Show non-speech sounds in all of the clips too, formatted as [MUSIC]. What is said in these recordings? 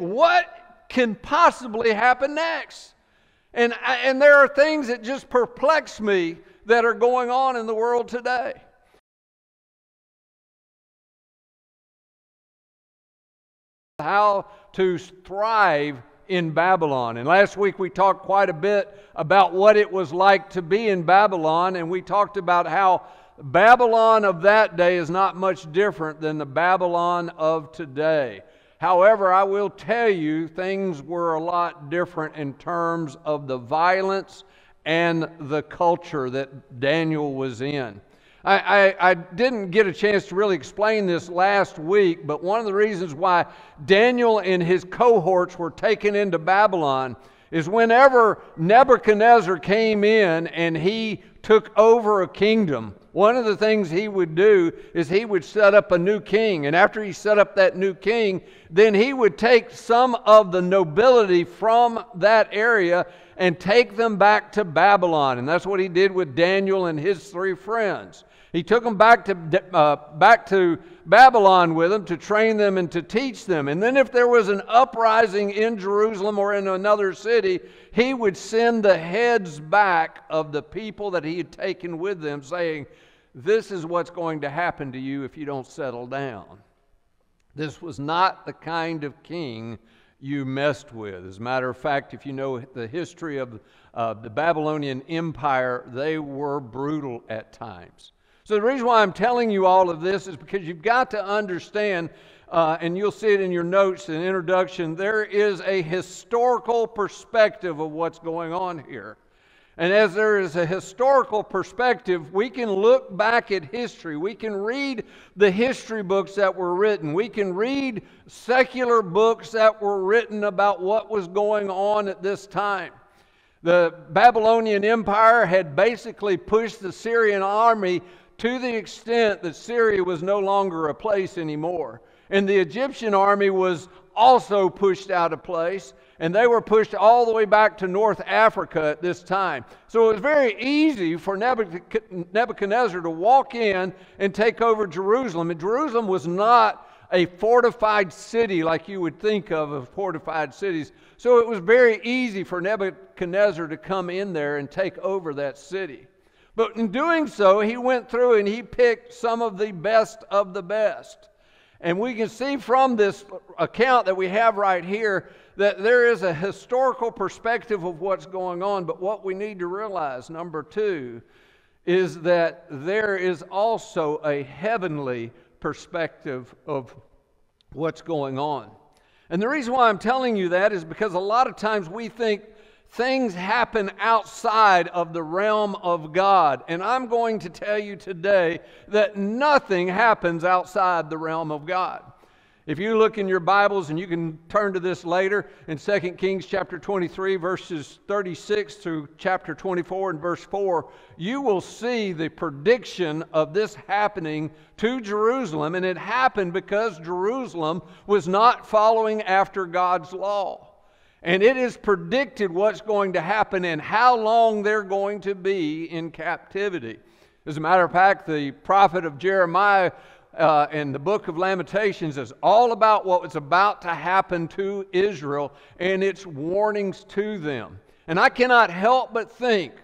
what can possibly happen next? And, and there are things that just perplex me that are going on in the world today. How to thrive in Babylon. And last week we talked quite a bit about what it was like to be in Babylon, and we talked about how Babylon of that day is not much different than the Babylon of today. However, I will tell you, things were a lot different in terms of the violence and the culture that Daniel was in. I, I, I, didn't get a chance to really explain this last week, but one of the reasons why Daniel and his cohorts were taken into Babylon is whenever Nebuchadnezzar came in and he took over a kingdom, one of the things he would do is he would set up a new king. And after he set up that new king, then he would take some of the nobility from that area and take them back to Babylon. And that's what he did with Daniel and his three friends. He took them back to, uh, back to Babylon with him to train them and to teach them. And then, if there was an uprising in Jerusalem or in another city, he would send the heads back of the people that he had taken with them, saying, This is what's going to happen to you if you don't settle down. This was not the kind of king you messed with. As a matter of fact, if you know the history of uh, the Babylonian Empire, they were brutal at times. So, the reason why I'm telling you all of this is because you've got to understand, uh, and you'll see it in your notes and introduction, there is a historical perspective of what's going on here. And as there is a historical perspective, we can look back at history. We can read the history books that were written. We can read secular books that were written about what was going on at this time. The Babylonian Empire had basically pushed the Syrian army to the extent that Syria was no longer a place anymore. And the Egyptian army was also pushed out of place, and they were pushed all the way back to North Africa at this time. So it was very easy for Nebuchadnezzar to walk in and take over Jerusalem. And Jerusalem was not a fortified city like you would think of of fortified cities. So it was very easy for Nebuchadnezzar to come in there and take over that city. But in doing so, he went through and he picked some of the best of the best. And we can see from this account that we have right here that there is a historical perspective of what's going on. But what we need to realize, number two, is that there is also a heavenly perspective of what's going on. And the reason why I'm telling you that is because a lot of times we think things happen outside of the realm of God. And I'm going to tell you today that nothing happens outside the realm of God. If you look in your Bibles, and you can turn to this later in 2 Kings chapter 23, verses 36 through chapter 24 and verse 4, you will see the prediction of this happening to Jerusalem. And it happened because Jerusalem was not following after God's law. And it is predicted what's going to happen and how long they're going to be in captivity. As a matter of fact, the prophet of Jeremiah uh, in the book of Lamentations is all about what was about to happen to Israel and its warnings to them. And I cannot help but think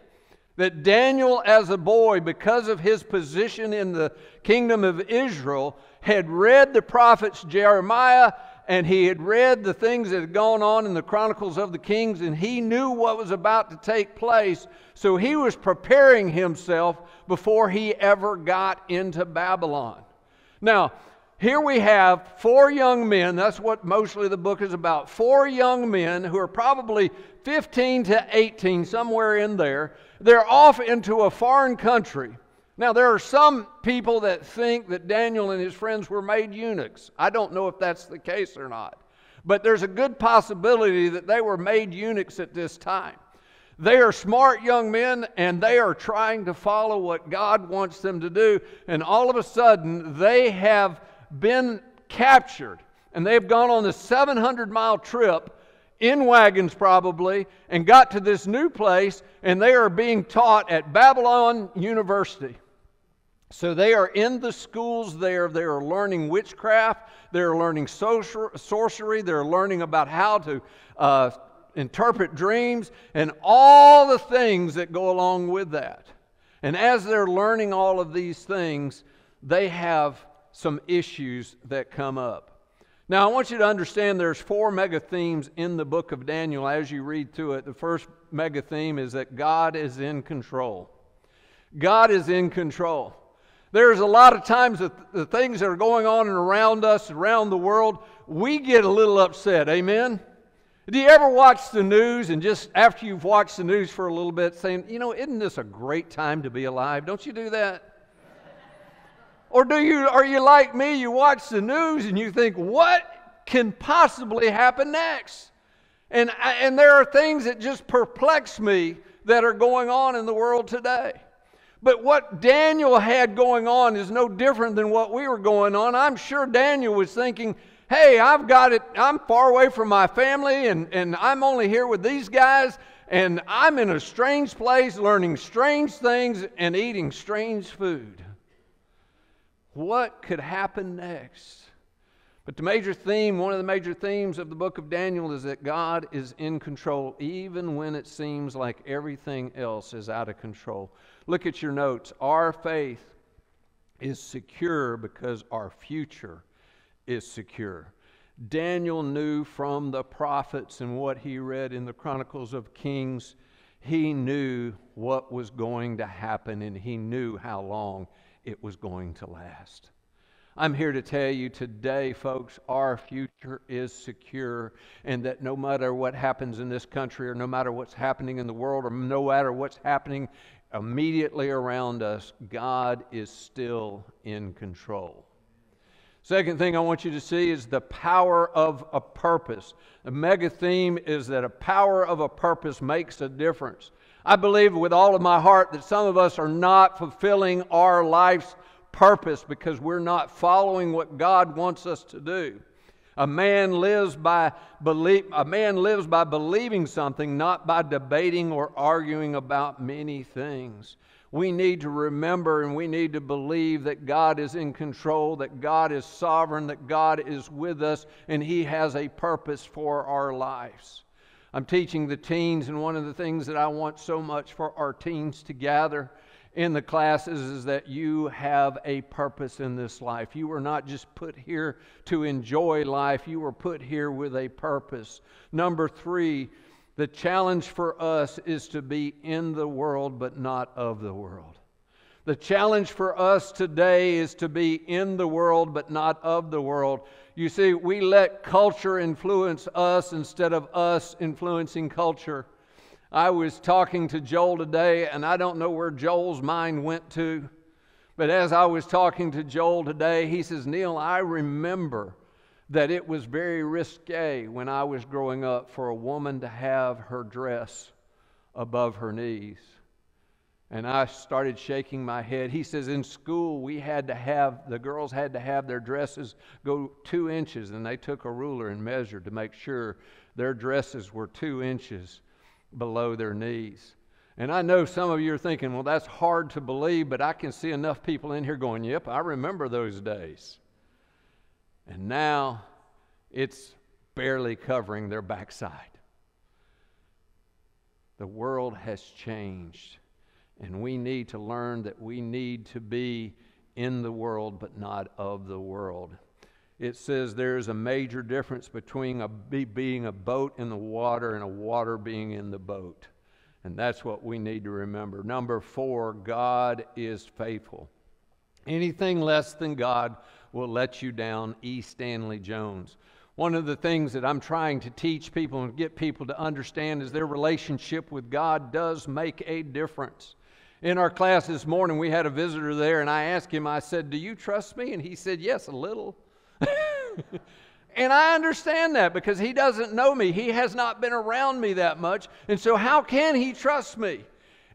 that Daniel, as a boy, because of his position in the kingdom of Israel, had read the prophets Jeremiah and he had read the things that had gone on in the Chronicles of the Kings, and he knew what was about to take place. So he was preparing himself before he ever got into Babylon. Now, here we have four young men. That's what mostly the book is about. Four young men who are probably 15 to 18, somewhere in there. They're off into a foreign country. Now, there are some people that think that Daniel and his friends were made eunuchs. I don't know if that's the case or not. But there's a good possibility that they were made eunuchs at this time. They are smart young men and they are trying to follow what God wants them to do. And all of a sudden, they have been captured and they've gone on this 700 mile trip in wagons probably and got to this new place and they are being taught at Babylon University. So they are in the schools there. They are learning witchcraft. They're learning sorcery. They're learning about how to uh, interpret dreams and all the things that go along with that. And as they're learning all of these things, they have some issues that come up. Now, I want you to understand there's four mega themes in the book of Daniel as you read through it. The first mega theme is that God is in control. God is in control. There's a lot of times that the things that are going on and around us, around the world, we get a little upset. Amen? Do you ever watch the news and just after you've watched the news for a little bit saying, you know, isn't this a great time to be alive? Don't you do that? or do you are you like me, you watch the news and you think, what can possibly happen next? And and there are things that just perplex me that are going on in the world today. But what Daniel had going on is no different than what we were going on. I'm sure Daniel was thinking, hey, I've got it, I'm far away from my family, and, and I'm only here with these guys, and I'm in a strange place learning strange things and eating strange food. What could happen next? But the major theme, one of the major themes of the book of Daniel is that God is in control, even when it seems like everything else is out of control. Look at your notes. Our faith is secure because our future is secure. Daniel knew from the prophets and what he read in the Chronicles of Kings, he knew what was going to happen and he knew how long it was going to last. I'm here to tell you today, folks, our future is secure, and that no matter what happens in this country, or no matter what's happening in the world, or no matter what's happening immediately around us, God is still in control. Second thing I want you to see is the power of a purpose. The mega theme is that a power of a purpose makes a difference. I believe with all of my heart that some of us are not fulfilling our life's purpose because we're not following what God wants us to do. A man lives by believe, a man lives by believing something, not by debating or arguing about many things we need to remember and we need to believe that God is in control, that God is sovereign, that God is with us, and He has a purpose for our lives. I'm teaching the teens, and one of the things that I want so much for our teens to gather in the classes is that you have a purpose in this life. You were not just put here to enjoy life, you were put here with a purpose. Number three, the challenge for us is to be in the world, but not of the world. The challenge for us today is to be in the world, but not of the world. You see, we let culture influence us instead of us influencing culture. I was talking to Joel today, and I don't know where Joel's mind went to, but as I was talking to Joel today, he says, Neal, I remember that it was very risque when I was growing up for a woman to have her dress above her knees. And I started shaking my head. He says, In school, we had to have, the girls had to have their dresses go two inches, and they took a ruler and measured to make sure their dresses were two inches below their knees. And I know some of you are thinking, well, that's hard to believe, but I can see enough people in here going, yep, I remember those days. And now it's barely covering their backside. The world has changed, and we need to learn that we need to be in the world but not of the world. It says there's a major difference between a, being a boat in the water and a water being in the boat. And that's what we need to remember. Number four, God is faithful. Anything less than God will let you down. E. Stanley Jones. One of the things that I'm trying to teach people and get people to understand is their relationship with God does make a difference. In our class this morning, we had a visitor there, and I asked him, I said, Do you trust me? And he said, Yes, a little. [LAUGHS] and I understand that because he doesn't know me. He has not been around me that much. And so, how can he trust me?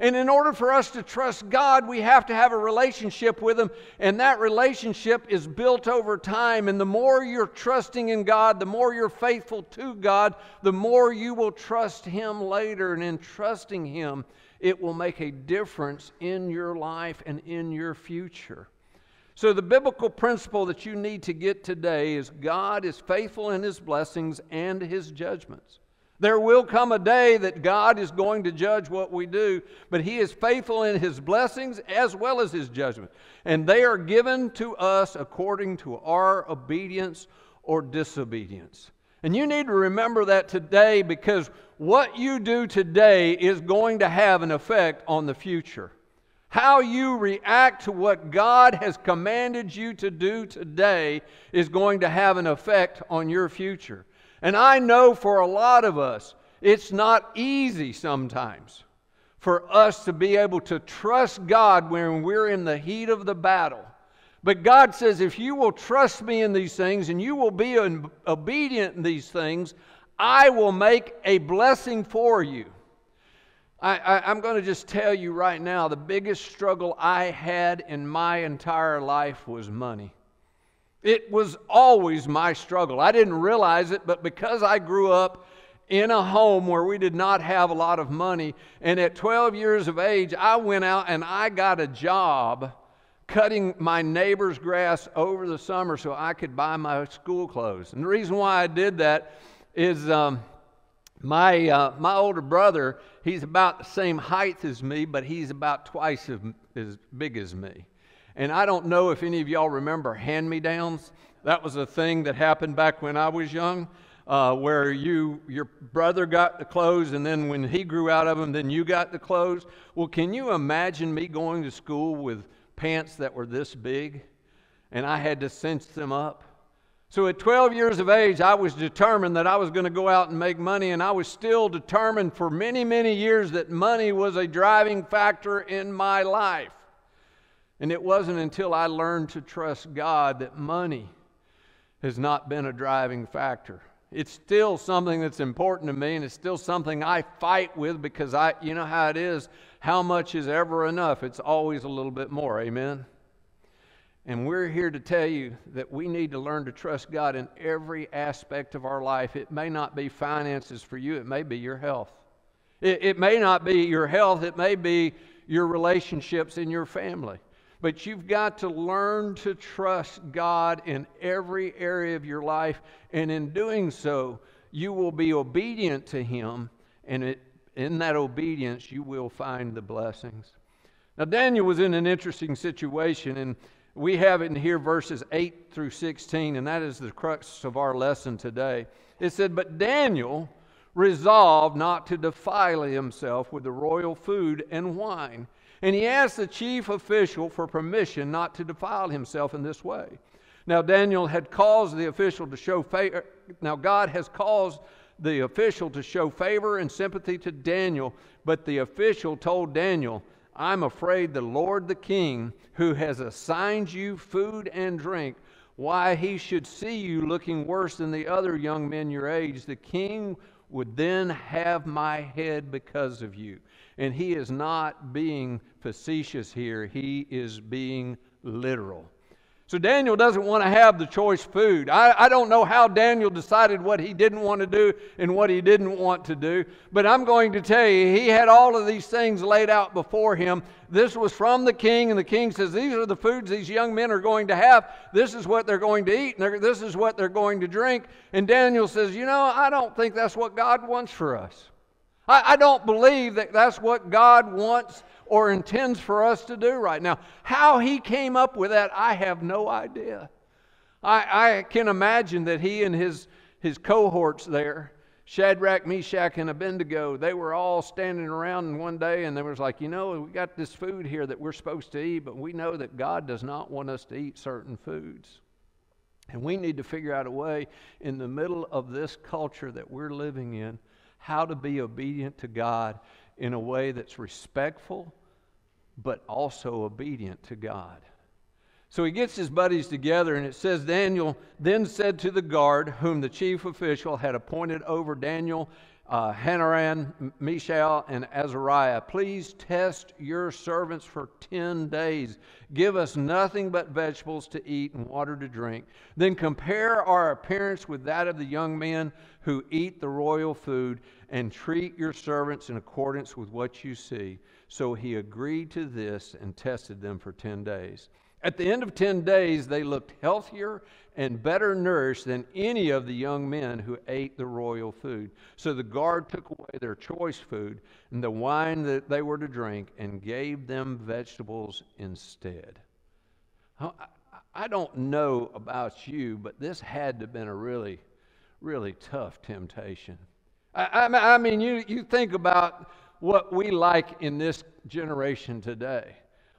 And in order for us to trust God, we have to have a relationship with Him. And that relationship is built over time. And the more you're trusting in God, the more you're faithful to God, the more you will trust Him later. And in trusting Him, it will make a difference in your life and in your future. So, the biblical principle that you need to get today is God is faithful in His blessings and His judgments. There will come a day that God is going to judge what we do, but He is faithful in His blessings as well as His judgment. And they are given to us according to our obedience or disobedience. And you need to remember that today because what you do today is going to have an effect on the future. How you react to what God has commanded you to do today is going to have an effect on your future. And I know for a lot of us, it's not easy sometimes for us to be able to trust God when we're in the heat of the battle. But God says, if you will trust me in these things and you will be obedient in these things, I will make a blessing for you. I, am going to just tell you right now the biggest struggle I had in my entire life was money. It was always my struggle. I didn't realize it, but because I grew up in a home where we did not have a lot of money, and at 12 years of age, I went out and I got a job cutting my neighbor's grass over the summer so I could buy my school clothes. And the reason why I did that is um, my, uh, my older brother, he's about the same height as me, but he's about twice as, as big as me. And I don't know if any of y'all remember hand me downs. That was a thing that happened back when I was young, uh, where you, your brother got the clothes, and then when he grew out of them, then you got the clothes. Well, can you imagine me going to school with pants that were this big, and I had to cinch them up? So at 12 years of age, I was determined that I was going to go out and make money, and I was still determined for many, many years that money was a driving factor in my life. And it wasn't until I learned to trust God that money has not been a driving factor. It's still something that's important to me, and it's still something I fight with because I, you know how it is. How much is ever enough? It's always a little bit more. Amen. And we're here to tell you that we need to learn to trust God in every aspect of our life. It may not be finances for you, it may be your health. It, it may not be your health, it may be your relationships in your family. But you've got to learn to trust God in every area of your life. And in doing so, you will be obedient to Him. And it, in that obedience, you will find the blessings. Now, Daniel was in an interesting situation. And we have in here, verses 8 through 16. And that is the crux of our lesson today. It said, But Daniel resolved not to defile himself with the royal food and wine and he asked the chief official for permission not to defile himself in this way. Now, Daniel had caused the official to show favor. Er, now, God has caused the official to show favor and sympathy to Daniel, but the official told Daniel, I'm afraid the Lord the king, who has assigned you food and drink, why he should see you looking worse than the other young men your age. The king would then have my head because of you. And he is not being facetious here, he is being literal. So Daniel doesn't want to have the choice food. I, I don't know how Daniel decided what he didn't want to do and what he didn't want to do, but I'm going to tell you, he had all of these things laid out before him. This was from the king, and the king says, These are the foods these young men are going to have. This is what they're going to eat, and this is what they're going to drink. And Daniel says, You know, I don't think that's what God wants for us. I, I don't believe that that's what God wants or intends for us to do right now. How he came up with that, I have no idea. I, I can imagine that he and his, his cohorts there, Shadrach, Meshach, and Abednego, they were all standing around one day and they was like, you know, we got this food here that we're supposed to eat, but we know that God does not want us to eat certain foods. And we need to figure out a way in the middle of this culture that we're living in how to be obedient to God in a way that's respectful but also obedient to God. So he gets his buddies together, and it says Daniel then said to the guard, whom the chief official had appointed over Daniel, uh, Hananiah, Mishael, and Azariah, please test your servants for 10 days. Give us nothing but vegetables to eat and water to drink. Then compare our appearance with that of the young men who eat the royal food, and treat your servants in accordance with what you see. So he agreed to this and tested them for 10 days. At the end of 10 days, they looked healthier and better nourished than any of the young men who ate the royal food. So the guard took away their choice food and the wine that they were to drink and gave them vegetables instead. I don't know about you, but this had to have been a really, really tough temptation. I, I mean, you, you think about what we like in this generation today.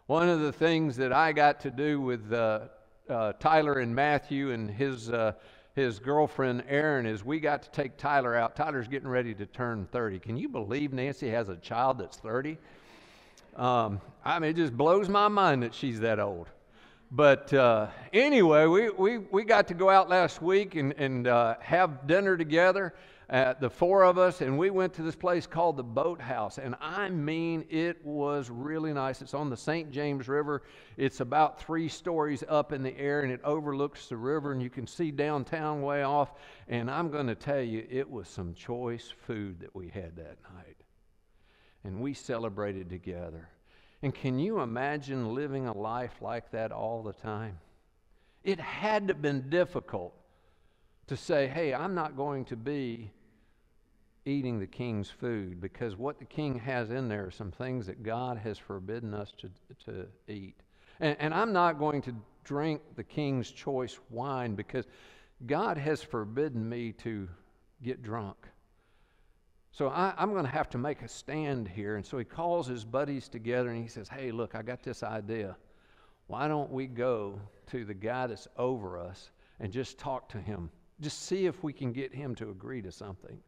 One of the things that I got to do with uh, uh, Tyler and Matthew and his, uh, his girlfriend Erin is we got to take Tyler out. Tyler's getting ready to turn 30. Can you believe Nancy has a child that's 30? Um, I mean, it just blows my mind that she's that old. But uh, anyway, we, we, we got to go out last week and, and uh, have dinner together uh, the four of us, and we went to this place called the Boathouse. And I mean, it was really nice. It's on the St. James River. It's about three stories up in the air, and it overlooks the river, and you can see downtown way off. And I'm going to tell you, it was some choice food that we had that night. And we celebrated together. And can you imagine living a life like that all the time? It had to have been difficult to say, hey, I'm not going to be eating the king's food because what the king has in there are some things that God has forbidden us to, to eat. And, and I'm not going to drink the king's choice wine because God has forbidden me to get drunk. So I, am going to have to make a stand here. And so he calls his buddies together and he says, Hey, look, I got this idea. Why don't we go to the guy that's over us and just talk to him just see if we can get him to agree to something.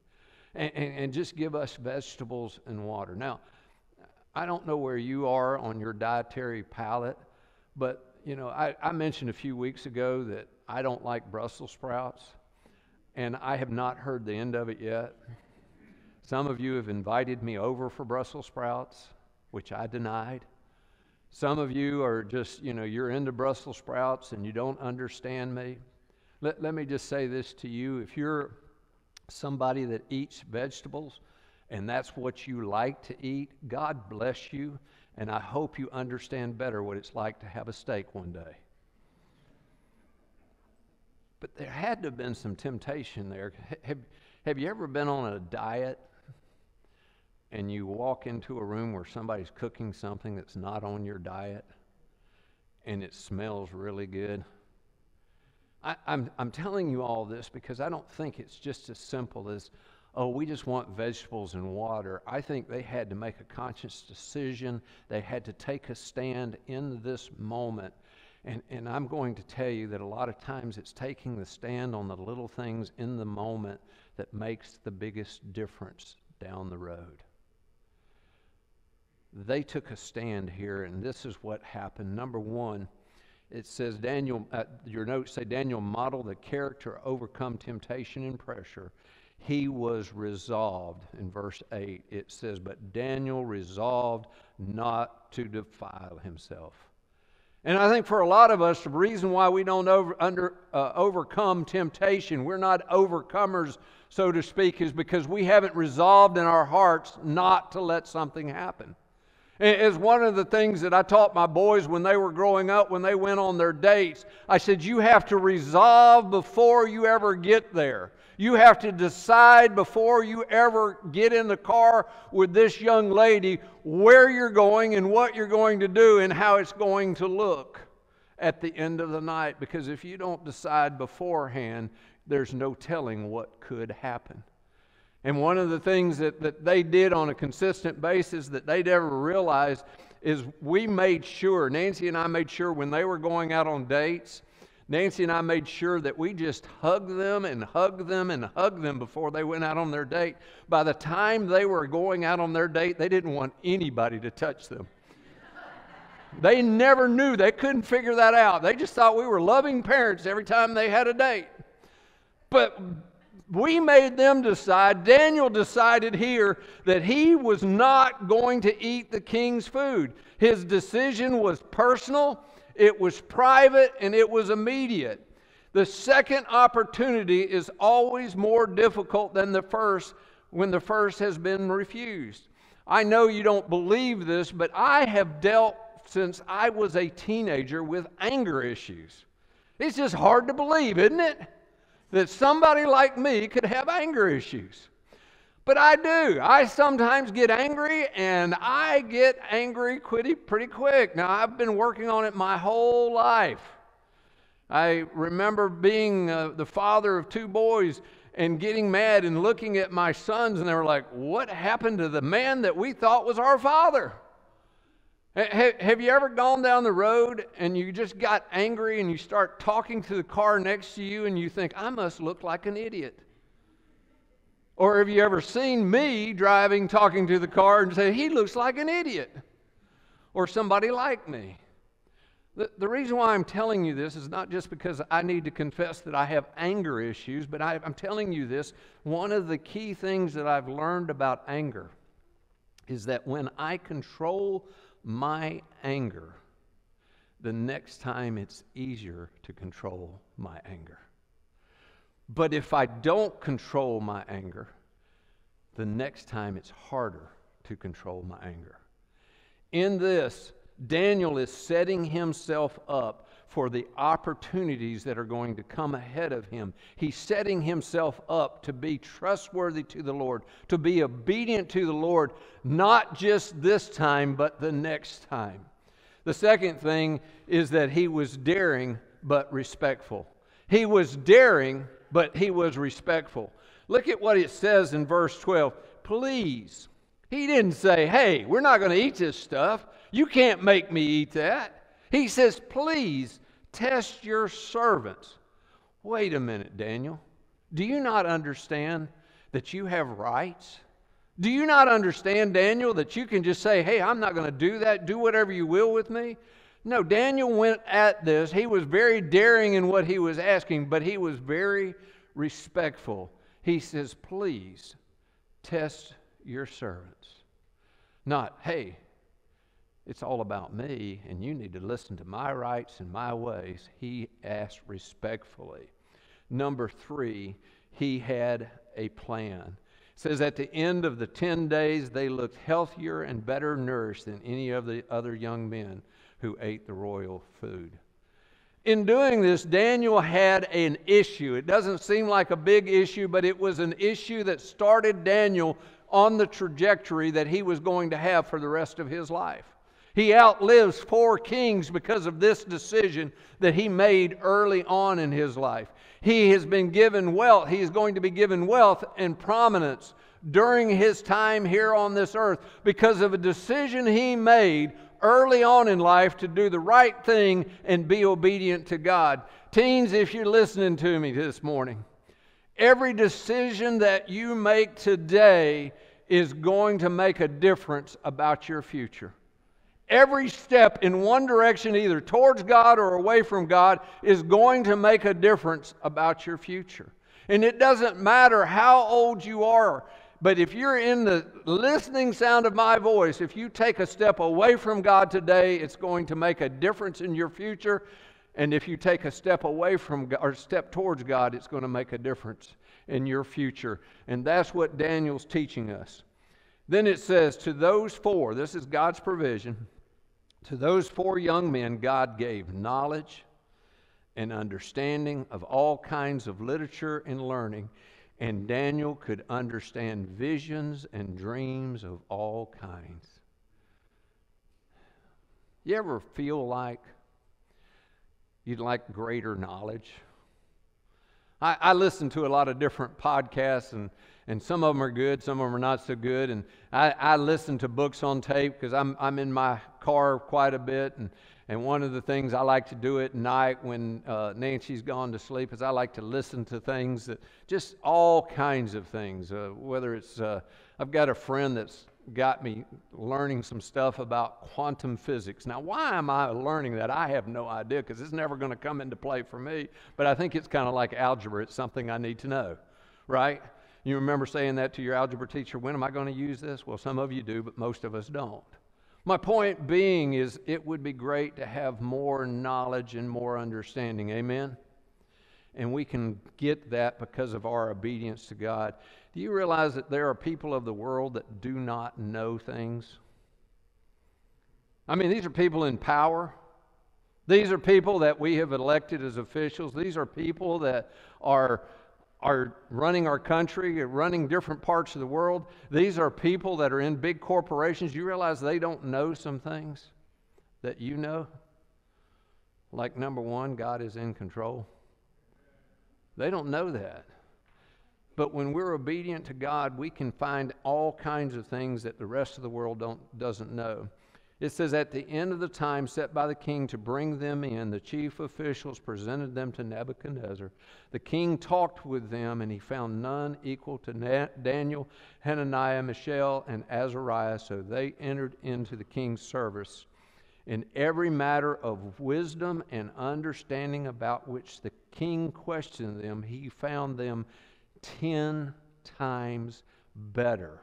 And, and, and, just give us vegetables and water. Now, I don't know where you are on your dietary palate, but you know, I, I mentioned a few weeks ago that I don't like Brussels sprouts, and I have not heard the end of it yet. Some of you have invited me over for Brussels sprouts, which I denied. Some of you are just, you know, you're into Brussels sprouts and you don't understand me. Let, let me just say this to you. If you're somebody that eats vegetables and that's what you like to eat, God bless you. And I hope you understand better what it's like to have a steak one day. But there had to have been some temptation there. Have, have you ever been on a diet and you walk into a room where somebody's cooking something that's not on your diet and it smells really good? I, am I'm, I'm telling you all this because I don't think it's just as simple as, oh, we just want vegetables and water. I think they had to make a conscious decision. They had to take a stand in this moment. And, and I'm going to tell you that a lot of times it's taking the stand on the little things in the moment that makes the biggest difference down the road. They took a stand here, and this is what happened. Number one, it says Daniel, uh, your notes say Daniel modeled the character, overcome temptation and pressure. He was resolved. In verse 8, it says, But Daniel resolved not to defile himself. And I think for a lot of us, the reason why we don't over, under, uh, overcome temptation, we're not overcomers, so to speak, is because we haven't resolved in our hearts not to let something happen. It's one of the things that I taught my boys when they were growing up, when they went on their dates. I said, You have to resolve before you ever get there. You have to decide before you ever get in the car with this young lady where you're going and what you're going to do and how it's going to look at the end of the night. Because if you don't decide beforehand, there's no telling what could happen. And one of the things that, that they did on a consistent basis that they never realized is we made sure, Nancy and I made sure when they were going out on dates, Nancy and I made sure that we just hugged them and hugged them and hugged them before they went out on their date. By the time they were going out on their date, they didn't want anybody to touch them. They never knew. They couldn't figure that out. They just thought we were loving parents every time they had a date. But we made them decide, Daniel decided here that he was not going to eat the king's food. His decision was personal, it was private, and it was immediate. The second opportunity is always more difficult than the first when the first has been refused. I know you don't believe this, but I have dealt since I was a teenager with anger issues. It's just hard to believe, isn't it? That somebody like me could have anger issues. But I do. I sometimes get angry and I get angry pretty, pretty quick. Now, I've been working on it my whole life. I remember being uh, the father of two boys and getting mad and looking at my sons, and they were like, What happened to the man that we thought was our father? Have you ever gone down the road and you just got angry and you start talking to the car next to you and you think, I must look like an idiot? Or have you ever seen me driving, talking to the car and say, he looks like an idiot? Or somebody like me? The, the reason why I'm telling you this is not just because I need to confess that I have anger issues, but I, I'm telling you this. One of the key things that I've learned about anger is that when I control my anger, the next time it's easier to control my anger. But if I don't control my anger, the next time it's harder to control my anger. In this, Daniel is setting himself up for the opportunities that are going to come ahead of him. He's setting himself up to be trustworthy to the Lord, to be obedient to the Lord, not just this time, but the next time. The second thing is that he was daring but respectful. He was daring, but he was respectful. Look at what it says in verse 12. Please. He didn't say, hey, we're not going to eat this stuff. You can't make me eat that. He says, please test your servants. Wait a minute, Daniel. Do you not understand that you have rights? Do you not understand, Daniel, that you can just say, hey, I'm not going to do that. Do whatever you will with me? No, Daniel went at this. He was very daring in what he was asking, but he was very respectful. He says, please test your servants. Not, hey, it's all about me, and you need to listen to my rights and my ways. He asked respectfully. Number three, he had a plan. It says at the end of the 10 days, they looked healthier and better nourished than any of the other young men who ate the royal food. In doing this, Daniel had an issue. It doesn't seem like a big issue, but it was an issue that started Daniel on the trajectory that he was going to have for the rest of his life. He outlives four kings because of this decision that he made early on in his life. He has been given wealth. He is going to be given wealth and prominence during his time here on this earth because of a decision he made early on in life to do the right thing and be obedient to God. Teens, if you're listening to me this morning, every decision that you make today is going to make a difference about your future. Every step in one direction, either towards God or away from God, is going to make a difference about your future. And it doesn't matter how old you are, but if you're in the listening sound of my voice, if you take a step away from God today, it's going to make a difference in your future. And if you take a step away from God, or step towards God, it's going to make a difference in your future. And that's what Daniel's teaching us. Then it says, To those four, this is God's provision, to those four young men, God gave knowledge and understanding of all kinds of literature and learning, and Daniel could understand visions and dreams of all kinds. You ever feel like you'd like greater knowledge? I, I listen to a lot of different podcasts and and some of them are good, some of them are not so good. And I, I listen to books on tape because I'm, I'm in my car quite a bit. And, and one of the things I like to do at night when uh, Nancy's gone to sleep is I like to listen to things that just all kinds of things. Uh, whether it's, uh, I've got a friend that's got me learning some stuff about quantum physics. Now, why am I learning that? I have no idea because it's never going to come into play for me. But I think it's kind of like algebra. It's something I need to know, right? You remember saying that to your algebra teacher, when am I going to use this? Well, some of you do, but most of us don't. My point being is it would be great to have more knowledge and more understanding. Amen? And we can get that because of our obedience to God. Do you realize that there are people of the world that do not know things? I mean, these are people in power. These are people that we have elected as officials. These are people that are are running our country, running different parts of the world. These are people that are in big corporations. You realize they don't know some things that you know? Like, number one, God is in control. They don't know that. But when we're obedient to God, we can find all kinds of things that the rest of the world don't, doesn't know. It says, At the end of the time set by the king to bring them in, the chief officials presented them to Nebuchadnezzar. The king talked with them, and he found none equal to Daniel, Hananiah, Mishael, and Azariah. So they entered into the king's service. In every matter of wisdom and understanding about which the king questioned them, he found them ten times better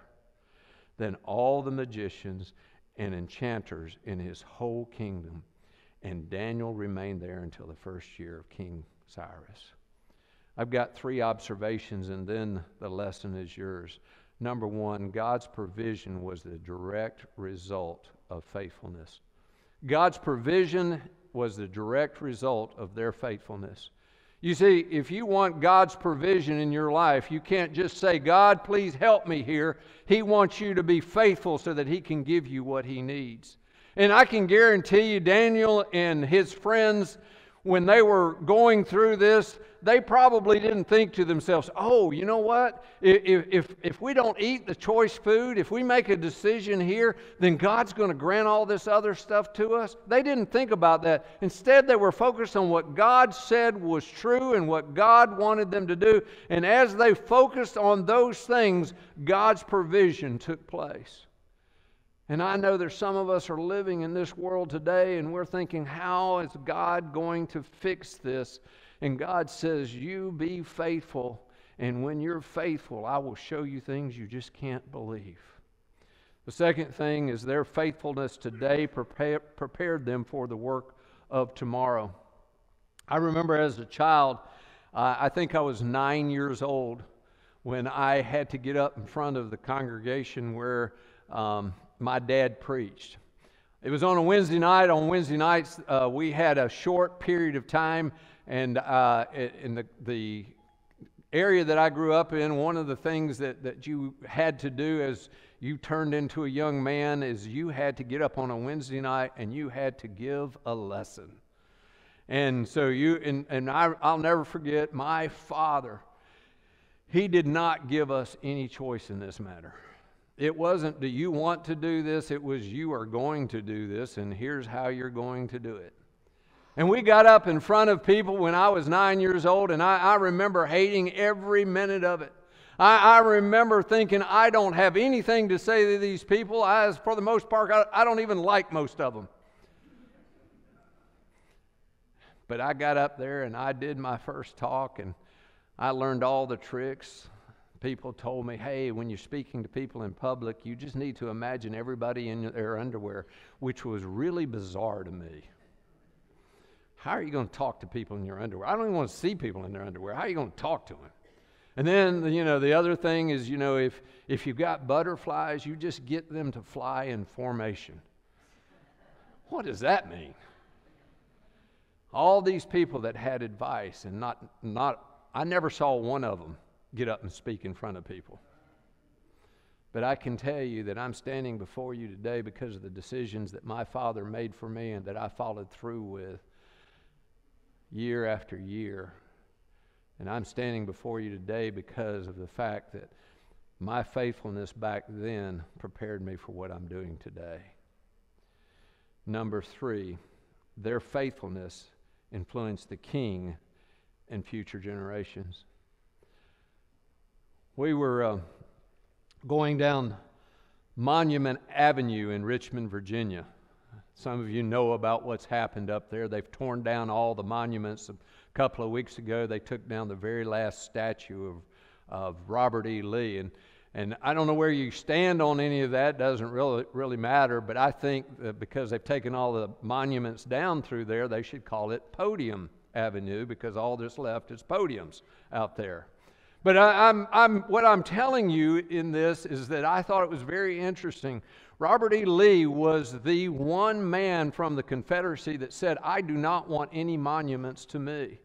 than all the magicians and enchanters in his whole kingdom. And Daniel remained there until the first year of King Cyrus. I've got three observations, and then the lesson is yours. Number one, God's provision was the direct result of faithfulness. God's provision was the direct result of their faithfulness. You see, if you want God's provision in your life, you can't just say, God, please help me here. He wants you to be faithful so that He can give you what He needs. And I can guarantee you, Daniel and his friends when they were going through this, they probably didn't think to themselves, oh, you know what? If, if, if we don't eat the choice food, if we make a decision here, then God's going to grant all this other stuff to us. They didn't think about that. Instead, they were focused on what God said was true and what God wanted them to do. And as they focused on those things, God's provision took place. And I know there's some of us are living in this world today and we're thinking, how is God going to fix this? And God says, You be faithful. And when you're faithful, I will show you things you just can't believe. The second thing is their faithfulness today prepare, prepared them for the work of tomorrow. I remember as a child, uh, I think I was nine years old when I had to get up in front of the congregation where um, my dad preached. It was on a Wednesday night. On Wednesday nights, uh, we had a short period of time, and uh, in the, the area that I grew up in, one of the things that, that you had to do as you turned into a young man is you had to get up on a Wednesday night and you had to give a lesson. And so you, and, and I, I'll never forget my father, he did not give us any choice in this matter. It wasn't, do you want to do this? It was, you are going to do this, and here's how you're going to do it. And we got up in front of people when I was nine years old, and I, I remember hating every minute of it. I, I, remember thinking, I don't have anything to say to these people. I, for the most part, I, I don't even like most of them. But I got up there and I did my first talk, and I learned all the tricks people told me, hey, when you're speaking to people in public, you just need to imagine everybody in their underwear, which was really bizarre to me. How are you going to talk to people in your underwear? I don't even want to see people in their underwear. How are you going to talk to them? And then, you know, the other thing is, you know, if, if you've got butterflies, you just get them to fly in formation. What does that mean? All these people that had advice, and not, not I never saw one of them get up and speak in front of people. But I can tell you that I'm standing before you today because of the decisions that my father made for me and that I followed through with year after year. And I'm standing before you today because of the fact that my faithfulness back then prepared me for what I'm doing today. Number three, their faithfulness influenced the king and future generations we were uh, going down Monument Avenue in Richmond, Virginia. Some of you know about what's happened up there. They've torn down all the monuments. A couple of weeks ago, they took down the very last statue of, of Robert E. Lee. And, and I don't know where you stand on any of that, doesn't really, really matter, but I think that because they've taken all the monuments down through there, they should call it Podium Avenue because all that's left is podiums out there. But I, I'm, I'm, what I'm telling you in this is that I thought it was very interesting. Robert E. Lee was the one man from the Confederacy that said, I do not want any monuments to me.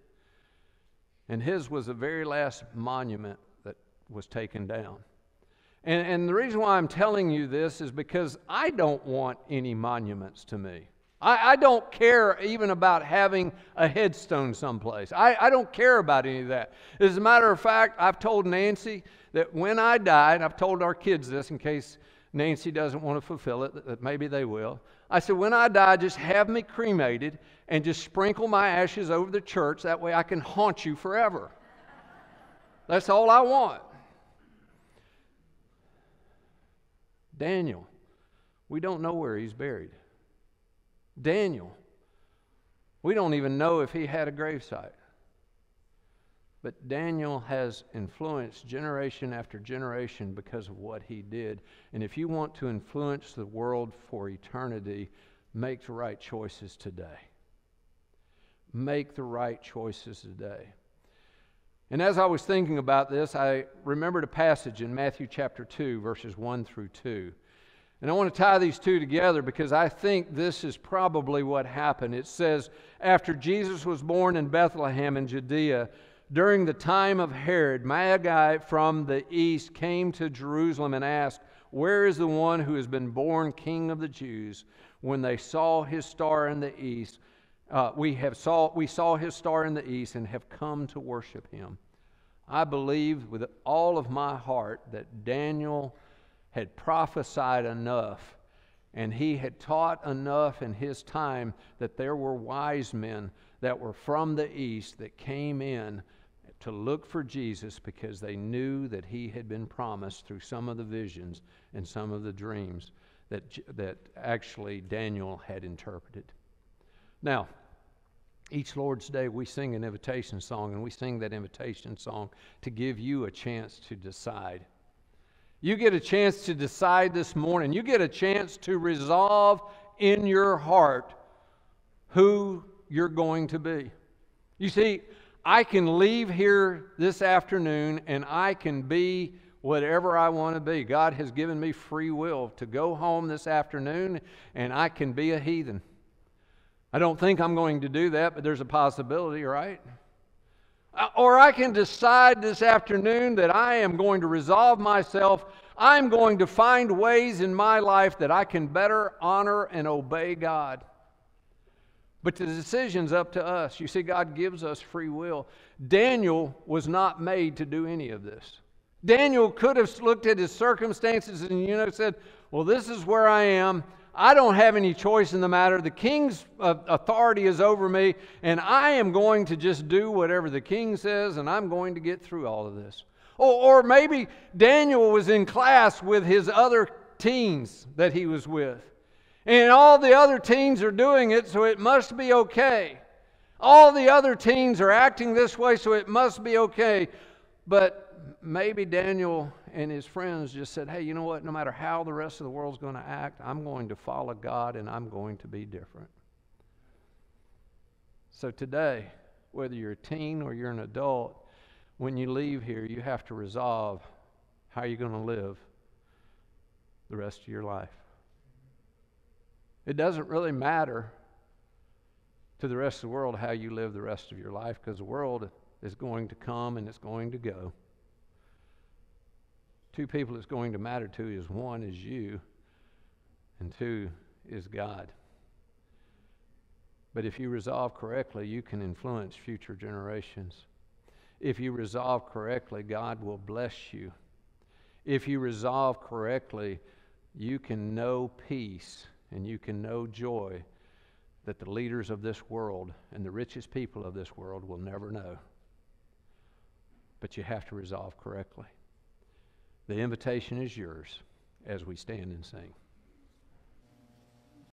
And his was the very last monument that was taken down. And, and the reason why I'm telling you this is because I don't want any monuments to me. I, I, don't care even about having a headstone someplace. I, I don't care about any of that. As a matter of fact, I've told Nancy that when I die, and I've told our kids this in case Nancy doesn't want to fulfill it, that maybe they will. I said, when I die, just have me cremated and just sprinkle my ashes over the church. That way I can haunt you forever. That's all I want. Daniel, we don't know where he's buried. Daniel, we don't even know if he had a gravesite. But Daniel has influenced generation after generation because of what he did. And if you want to influence the world for eternity, make the right choices today. Make the right choices today. And as I was thinking about this, I remembered a passage in Matthew chapter 2, verses 1 through 2. And I want to tie these two together because I think this is probably what happened. It says, After Jesus was born in Bethlehem in Judea, during the time of Herod, Magi from the east came to Jerusalem and asked, Where is the one who has been born King of the Jews? When they saw his star in the east, uh, we, have saw, we saw his star in the east and have come to worship him. I believe with all of my heart that Daniel had prophesied enough and he had taught enough in his time that there were wise men that were from the east that came in to look for Jesus because they knew that he had been promised through some of the visions and some of the dreams that, that actually Daniel had interpreted. Now, each Lord's Day, we sing an invitation song, and we sing that invitation song to give you a chance to decide you get a chance to decide this morning. You get a chance to resolve in your heart who you're going to be. You see, I can leave here this afternoon and I can be whatever I want to be. God has given me free will to go home this afternoon and I can be a heathen. I don't think I'm going to do that, but there's a possibility, right? Uh, or I can decide this afternoon that I am going to resolve myself. I'm going to find ways in my life that I can better honor and obey God. But the decision's up to us. You see, God gives us free will. Daniel was not made to do any of this. Daniel could have looked at his circumstances and, you know, said, Well, this is where I am. I don't have any choice in the matter. The king's uh, authority is over me, and I am going to just do whatever the king says, and I'm going to get through all of this. Or, or maybe Daniel was in class with his other teens that he was with, and all the other teens are doing it, so it must be okay. All the other teens are acting this way, so it must be okay. But maybe Daniel and his friends just said, hey, you know what? No matter how the rest of the world's going to act, I'm going to follow God and I'm going to be different. So today, whether you're a teen or you're an adult, when you leave here, you have to resolve how you're going to live the rest of your life. It doesn't really matter to the rest of the world how you live the rest of your life because the world is going to come and it's going to go two people it's going to matter to is one is you, and two is God. But if you resolve correctly, you can influence future generations. If you resolve correctly, God will bless you. If you resolve correctly, you can know peace and you can know joy that the leaders of this world and the richest people of this world will never know. But you have to resolve correctly. The invitation is yours. as we stand and sing.